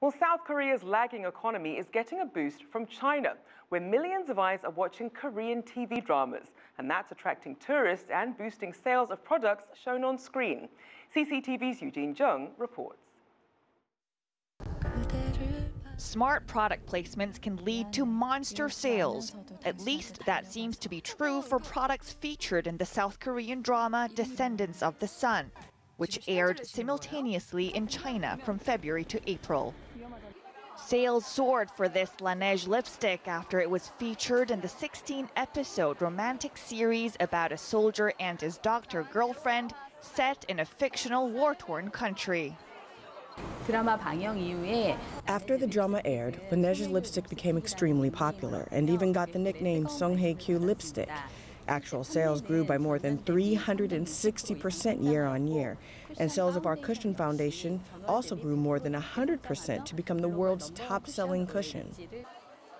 Well, South Korea's lagging economy is getting a boost from China, where millions of eyes are watching Korean TV dramas, and that's attracting tourists and boosting sales of products shown on screen. CCTV's U-Jean Jung reports. Smart product placements can lead to monster sales. At least that seems to be true for products featured in the South Korean drama Descendants of the Sun, which aired simultaneously in China from February to April. Sales soared for this Laneige lipstick after it was featured in the 16-episode romantic series about a soldier and his doctor girlfriend set in a fictional war-torn country. After the drama aired, Laneige's lipstick became extremely popular and even got the nickname Song Hye-kyo lipstick. Actual sales grew by more than 360% year on year, and sales of our cushion foundation also grew more than 100% to become the world's top selling cushion.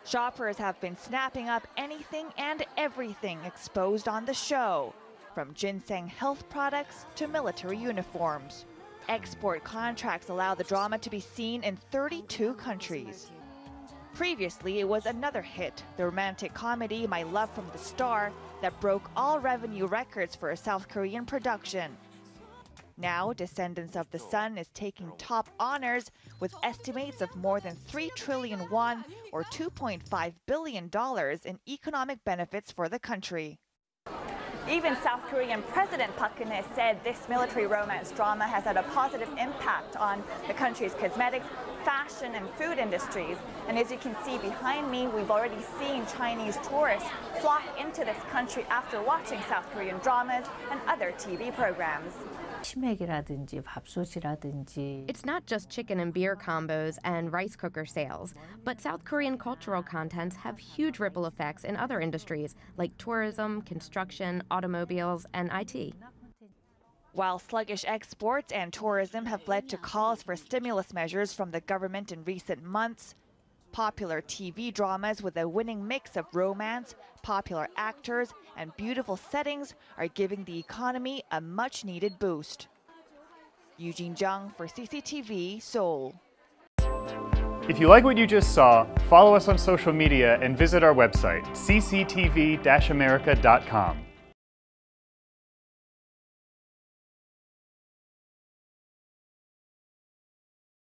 Shoppers have been snapping up anything and everything exposed on the show, from ginseng health products to military uniforms. Export contracts allow the drama to be seen in 32 countries. Previously, it was another hit, the romantic comedy My Love from the Star, that broke all revenue records for a South Korean production. Now, Descendants of the Sun is taking top honors with estimates of more than 3 trillion won or $2.5 billion in economic benefits for the country. Even South Korean President Park Geun-hye said this military romance drama has had a positive impact on the country's cosmetics, fashion and food industries. And as you can see behind me, we've already seen Chinese tourists flock into this country after watching South Korean dramas and other TV programs. 치맥이라든지 밥솥이라든지 It's not just chicken and beer combos and rice cooker sales, but South Korean cultural contents have huge ripple effects in other industries like tourism, construction, automobiles, and IT. While sluggish exports and tourism have led to calls for stimulus measures from the government in recent months, popular TV dramas with a winning mix of romance, popular actors, and beautiful settings are giving the economy a much needed boost. U-Jean Jung for CCTV, Seoul. If you like what you just saw, follow us on social media and visit our website, cctv-america.com.